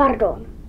Pardon.